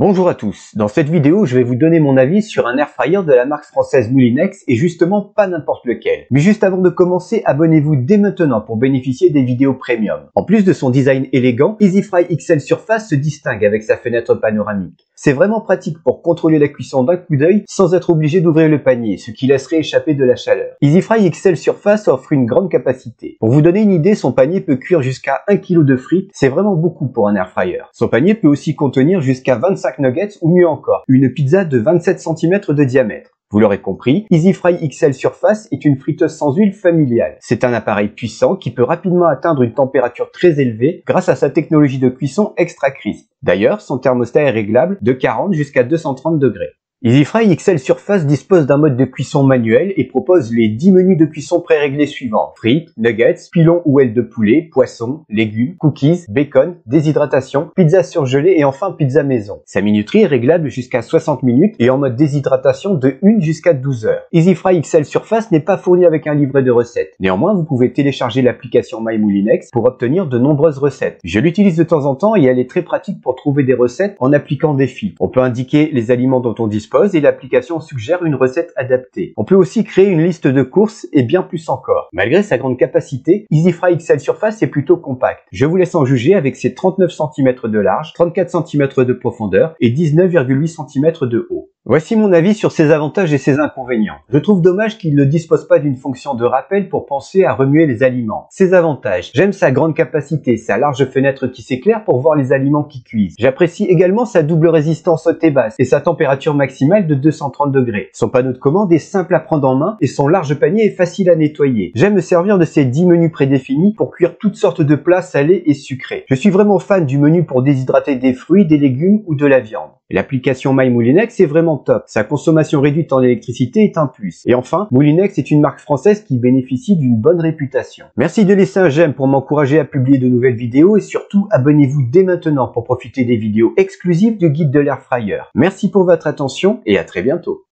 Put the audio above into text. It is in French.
Bonjour à tous, dans cette vidéo je vais vous donner mon avis sur un air fryer de la marque française Moulinex et justement pas n'importe lequel. Mais juste avant de commencer, abonnez-vous dès maintenant pour bénéficier des vidéos premium. En plus de son design élégant, EasyFry XL Surface se distingue avec sa fenêtre panoramique. C'est vraiment pratique pour contrôler la cuisson d'un coup d'œil sans être obligé d'ouvrir le panier, ce qui laisserait échapper de la chaleur. EasyFry XL Surface offre une grande capacité. Pour vous donner une idée, son panier peut cuire jusqu'à 1 kg de frites, c'est vraiment beaucoup pour un air fryer. Son panier peut aussi contenir jusqu'à 25 nuggets ou mieux encore, une pizza de 27 cm de diamètre. Vous l'aurez compris, EasyFry XL Surface est une friteuse sans huile familiale. C'est un appareil puissant qui peut rapidement atteindre une température très élevée grâce à sa technologie de cuisson extra crisp. D'ailleurs, son thermostat est réglable de 40 jusqu'à 230 degrés. EasyFry XL Surface dispose d'un mode de cuisson manuel et propose les 10 menus de cuisson pré-réglés suivants. Frites, nuggets, pilons ou ailes de poulet, poissons, légumes, cookies, bacon, déshydratation, pizza surgelée et enfin pizza maison. Sa minuterie est réglable jusqu'à 60 minutes et en mode déshydratation de 1 jusqu'à 12 heures. EasyFry XL Surface n'est pas fourni avec un livret de recettes. Néanmoins, vous pouvez télécharger l'application MyMoulinex pour obtenir de nombreuses recettes. Je l'utilise de temps en temps et elle est très pratique pour trouver des recettes en appliquant des filtres. On peut indiquer les aliments dont on dispose et l'application suggère une recette adaptée. On peut aussi créer une liste de courses et bien plus encore. Malgré sa grande capacité, EasyFry XL Surface est plutôt compact. Je vous laisse en juger avec ses 39 cm de large, 34 cm de profondeur et 19,8 cm de haut. Voici mon avis sur ses avantages et ses inconvénients. Je trouve dommage qu'il ne dispose pas d'une fonction de rappel pour penser à remuer les aliments. Ses avantages. J'aime sa grande capacité, sa large fenêtre qui s'éclaire pour voir les aliments qui cuisent. J'apprécie également sa double résistance haute et basse et sa température maximale de 230 degrés. Son panneau de commande est simple à prendre en main et son large panier est facile à nettoyer. J'aime me servir de ces 10 menus prédéfinis pour cuire toutes sortes de plats salés et sucrés. Je suis vraiment fan du menu pour déshydrater des fruits, des légumes ou de la viande. L'application MyMoulinex est vraiment top. Sa consommation réduite en électricité est un plus. Et enfin, Moulinex est une marque française qui bénéficie d'une bonne réputation. Merci de laisser un j'aime pour m'encourager à publier de nouvelles vidéos et surtout abonnez-vous dès maintenant pour profiter des vidéos exclusives du guide de l'air fryer. Merci pour votre attention et à très bientôt.